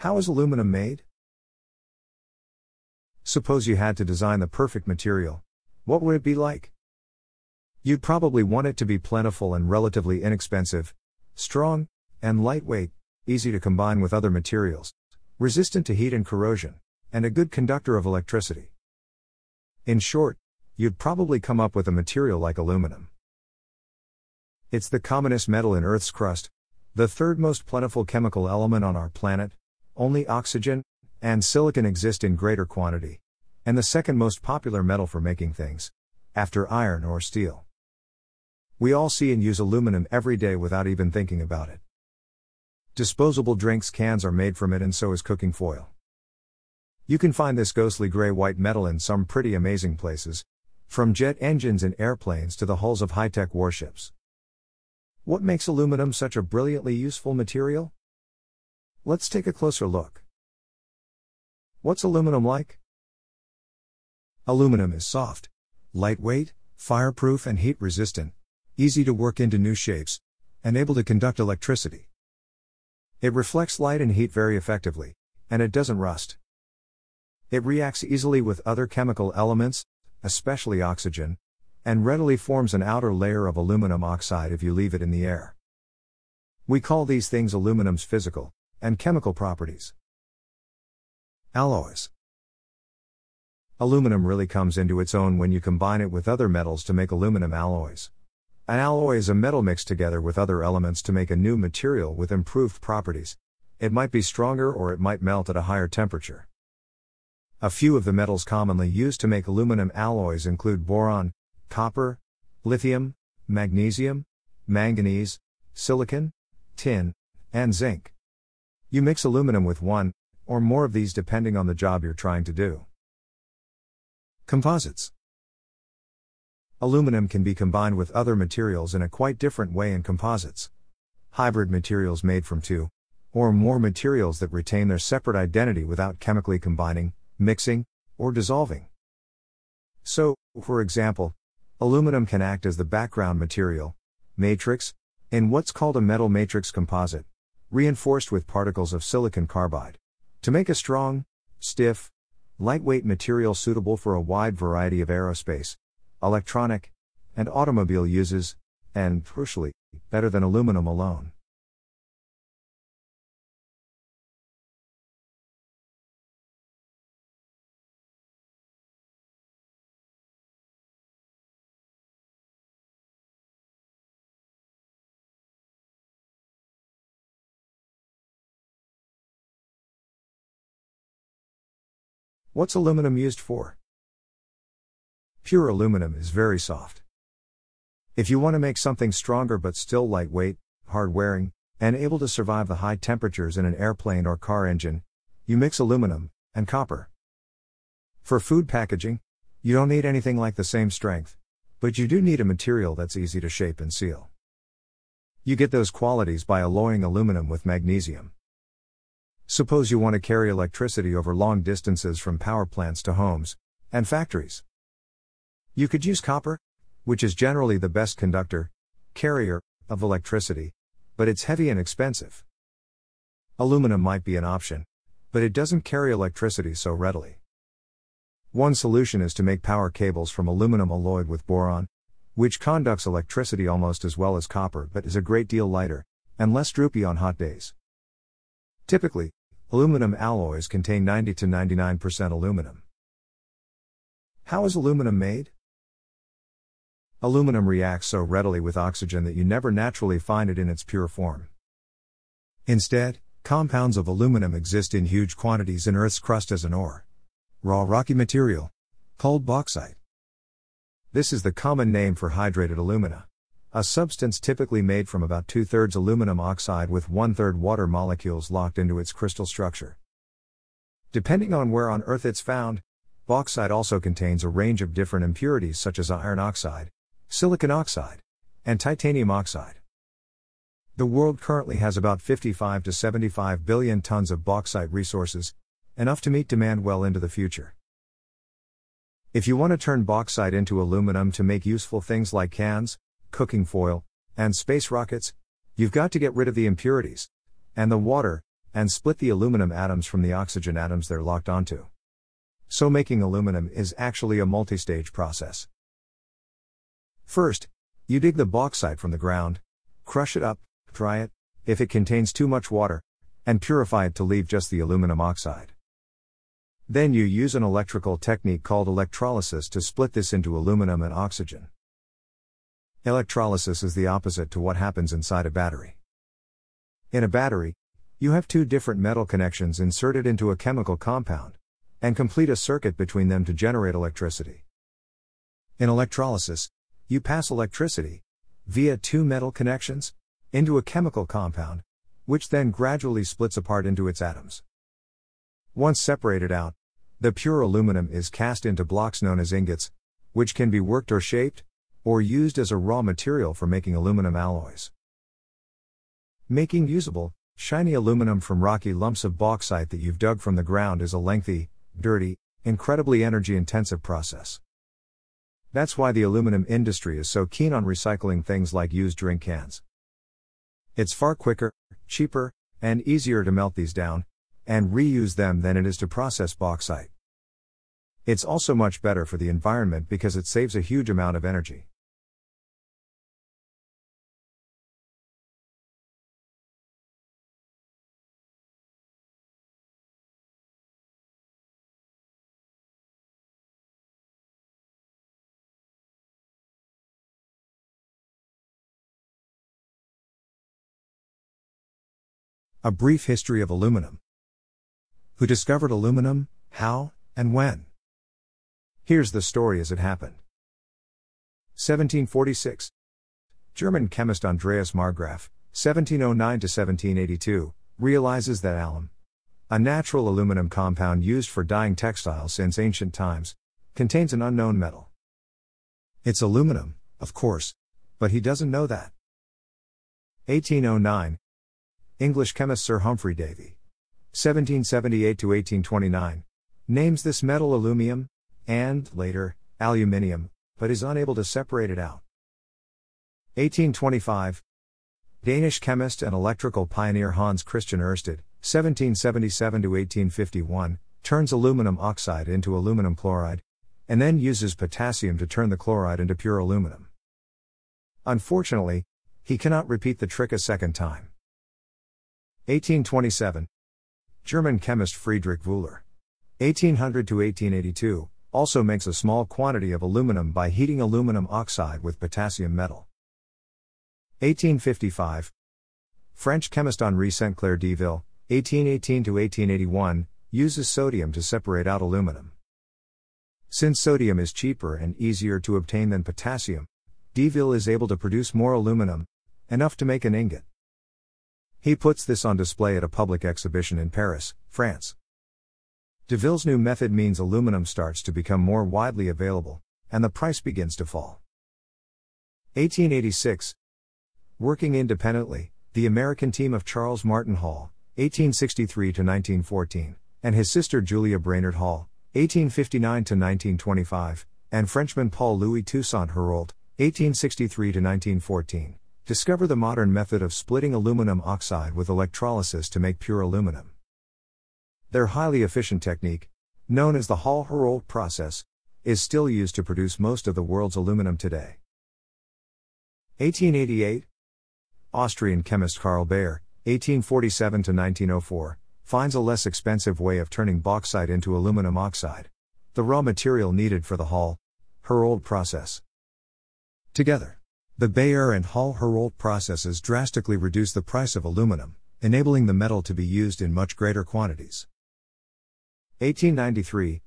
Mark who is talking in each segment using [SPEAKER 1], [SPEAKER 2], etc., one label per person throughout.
[SPEAKER 1] How is aluminum made? Suppose you had to design the perfect material. What would it be like? You'd probably want it to be plentiful and relatively inexpensive, strong, and lightweight, easy to combine with other materials, resistant to heat and corrosion, and a good conductor of electricity. In short, you'd probably come up with a material like aluminum. It's the commonest metal in Earth's crust, the third most plentiful chemical element on our planet, only oxygen and silicon exist in greater quantity, and the second most popular metal for making things, after iron or steel. We all see and use aluminum every day without even thinking about it. Disposable drinks cans are made from it, and so is cooking foil. You can find this ghostly gray white metal in some pretty amazing places, from jet engines and airplanes to the hulls of high tech warships. What makes aluminum such a brilliantly useful material? Let's take a closer look. What's aluminum like? Aluminum is soft, lightweight, fireproof, and heat resistant, easy to work into new shapes, and able to conduct electricity. It reflects light and heat very effectively, and it doesn't rust. It reacts easily with other chemical elements, especially oxygen, and readily forms an outer layer of aluminum oxide if you leave it in the air. We call these things aluminum's physical and chemical properties. Alloys Aluminum really comes into its own when you combine it with other metals to make aluminum alloys. An alloy is a metal mixed together with other elements to make a new material with improved properties. It might be stronger or it might melt at a higher temperature. A few of the metals commonly used to make aluminum alloys include boron, copper, lithium, magnesium, manganese, silicon, tin, and zinc. You mix aluminum with one, or more of these depending on the job you're trying to do. Composites Aluminum can be combined with other materials in a quite different way in composites. Hybrid materials made from two or more materials that retain their separate identity without chemically combining, mixing, or dissolving. So, for example, aluminum can act as the background material, matrix, in what's called a metal matrix composite, reinforced with particles of silicon carbide, to make a strong, stiff, lightweight material suitable for a wide variety of aerospace, electronic, and automobile uses, and, crucially, better than aluminum alone. What's aluminum used for? Pure aluminum is very soft. If you want to make something stronger but still lightweight, hard wearing, and able to survive the high temperatures in an airplane or car engine, you mix aluminum and copper. For food packaging, you don't need anything like the same strength, but you do need a material that's easy to shape and seal. You get those qualities by alloying aluminum with magnesium. Suppose you want to carry electricity over long distances from power plants to homes and factories. You could use copper, which is generally the best conductor, carrier, of electricity, but it's heavy and expensive. Aluminum might be an option, but it doesn't carry electricity so readily. One solution is to make power cables from aluminum alloyed with boron, which conducts electricity almost as well as copper but is a great deal lighter and less droopy on hot days. Typically, aluminum alloys contain 90 to 99% aluminum. How is aluminum made? Aluminum reacts so readily with oxygen that you never naturally find it in its pure form. Instead, compounds of aluminum exist in huge quantities in Earth's crust as an ore. Raw rocky material, called bauxite. This is the common name for hydrated alumina, a substance typically made from about two thirds aluminum oxide with one third water molecules locked into its crystal structure. Depending on where on Earth it's found, bauxite also contains a range of different impurities such as iron oxide, silicon oxide, and titanium oxide. The world currently has about 55 to 75 billion tons of bauxite resources, enough to meet demand well into the future. If you want to turn bauxite into aluminum to make useful things like cans, cooking foil, and space rockets, you've got to get rid of the impurities and the water and split the aluminum atoms from the oxygen atoms they're locked onto. So making aluminum is actually a multi-stage process. First, you dig the bauxite from the ground, crush it up, dry it, if it contains too much water, and purify it to leave just the aluminum oxide. Then you use an electrical technique called electrolysis to split this into aluminum and oxygen. Electrolysis is the opposite to what happens inside a battery. In a battery, you have two different metal connections inserted into a chemical compound, and complete a circuit between them to generate electricity. In electrolysis, you pass electricity, via two metal connections, into a chemical compound, which then gradually splits apart into its atoms. Once separated out, the pure aluminum is cast into blocks known as ingots, which can be worked or shaped, or used as a raw material for making aluminum alloys. Making usable, shiny aluminum from rocky lumps of bauxite that you've dug from the ground is a lengthy, dirty, incredibly energy intensive process. That's why the aluminum industry is so keen on recycling things like used drink cans. It's far quicker, cheaper, and easier to melt these down, and reuse them than it is to process bauxite. It's also much better for the environment because it saves a huge amount of energy. A brief history of aluminum. Who discovered aluminum, how, and when? Here's the story as it happened. 1746. German chemist Andreas Marggraf, 1709 to 1782, realizes that alum, a natural aluminum compound used for dyeing textiles since ancient times, contains an unknown metal. It's aluminum, of course, but he doesn't know that. 1809, English chemist Sir Humphry Davy, 1778 to 1829, names this metal aluminum, and, later, aluminium, but is unable to separate it out. 1825, Danish chemist and electrical pioneer Hans Christian Ørsted, 1777 to 1851, turns aluminum oxide into aluminum chloride, and then uses potassium to turn the chloride into pure aluminum. Unfortunately, he cannot repeat the trick a second time. 1827. German chemist Friedrich Wöhler. 1800 to 1882, also makes a small quantity of aluminum by heating aluminum oxide with potassium metal. 1855. French chemist Henri Saint Clair Deville, 1818 to 1881, uses sodium to separate out aluminum. Since sodium is cheaper and easier to obtain than potassium, Deville is able to produce more aluminum, enough to make an ingot. He puts this on display at a public exhibition in Paris, France. Deville's new method means aluminum starts to become more widely available, and the price begins to fall. 1886. Working independently, the American team of Charles Martin Hall, 1863 to 1914, and his sister Julia Brainerd Hall, 1859 to 1925, and Frenchman Paul Louis Toussaint Héroult, 1863 to 1914, Discover the modern method of splitting aluminum oxide with electrolysis to make pure aluminum. Their highly efficient technique, known as the Hall-Héroult process, is still used to produce most of the world's aluminum today. 1888 Austrian chemist Carl Bayer, 1847 to 1904, finds a less expensive way of turning bauxite into aluminum oxide, the raw material needed for the Hall-Héroult process. Together, the Bayer and Hall Héroult processes drastically reduce the price of aluminum, enabling the metal to be used in much greater quantities. 1893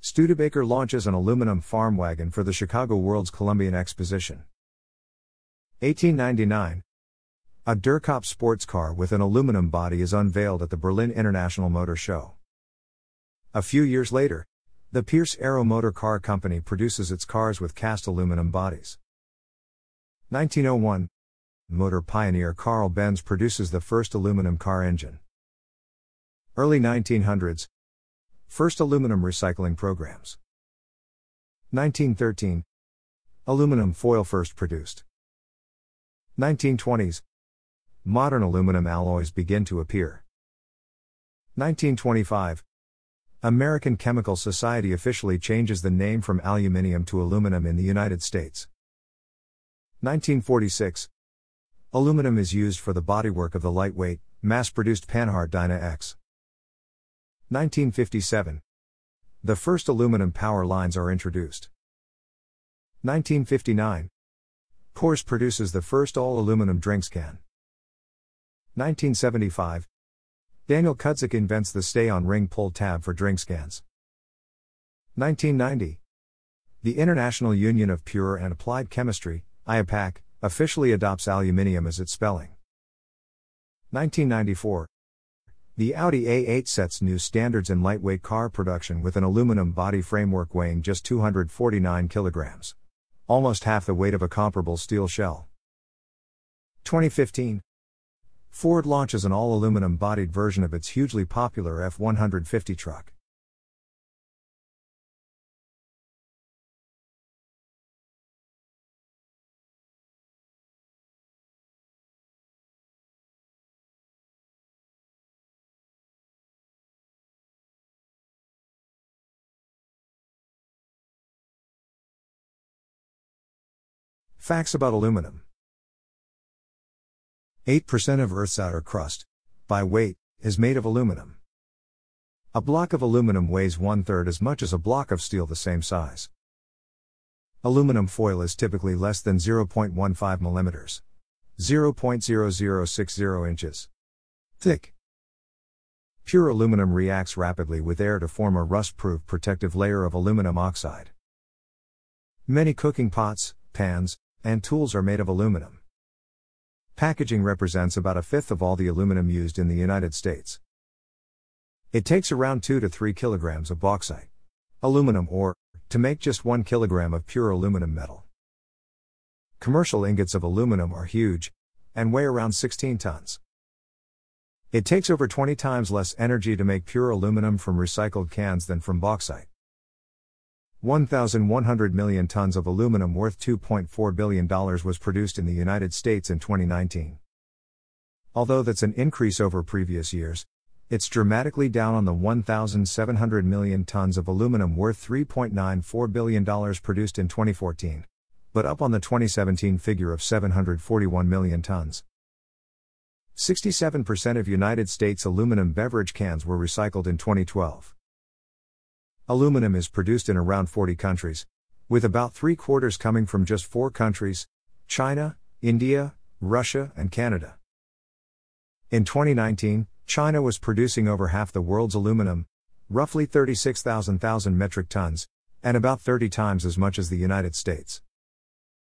[SPEAKER 1] Studebaker launches an aluminum farm wagon for the Chicago World's Columbian Exposition. 1899 A Dürkopp sports car with an aluminum body is unveiled at the Berlin International Motor Show. A few years later, the Pierce Arrow Motor Car Company produces its cars with cast aluminum bodies. 1901 Motor pioneer Carl Benz produces the first aluminum car engine. Early 1900s First aluminum recycling programs. 1913 Aluminum foil first produced. 1920s Modern aluminum alloys begin to appear. 1925. American Chemical Society officially changes the name from aluminium to aluminum in the United States. 1946. Aluminum is used for the bodywork of the lightweight, mass produced Panhard Dyna X. 1957. The first aluminum power lines are introduced. 1959. Coors produces the first all aluminum drinks can. 1975. Daniel Cudzik invents the stay on ring pull tab for drinks cans. 1990. The International Union of Pure and Applied Chemistry, IUPAC, officially adopts aluminium as its spelling. 1994. The Audi A8 sets new standards in lightweight car production with an aluminum body framework weighing just 249 kilograms. Almost half the weight of a comparable steel shell. 2015. Ford launches an all aluminum bodied version of its hugely popular F 150 truck. Facts about aluminum. 8% of Earth's outer crust, by weight, is made of aluminum. A block of aluminum weighs one third as much as a block of steel the same size. Aluminum foil is typically less than 0.15 millimeters, 0.0060 inches thick. Pure aluminum reacts rapidly with air to form a rust proof protective layer of aluminum oxide. Many cooking pots, pans, and tools are made of aluminum. Packaging represents about a fifth of all the aluminum used in the United States. It takes around 2 to 3 kilograms of bauxite, aluminum ore, to make just 1 kilogram of pure aluminum metal. Commercial ingots of aluminum are huge and weigh around 16 tons. It takes over 20 times less energy to make pure aluminum from recycled cans than from bauxite. 1,100 million tons of aluminum worth $2.4 billion was produced in the United States in 2019. Although that's an increase over previous years, it's dramatically down on the 1,700 million tons of aluminum worth $3.94 billion produced in 2014, but up on the 2017 figure of 741 million tons. 67% of United States aluminum beverage cans were recycled in 2012. Aluminum is produced in around 40 countries, with about three quarters coming from just four countries China, India, Russia, and Canada. In 2019, China was producing over half the world's aluminum, roughly 36,000 metric tons, and about 30 times as much as the United States.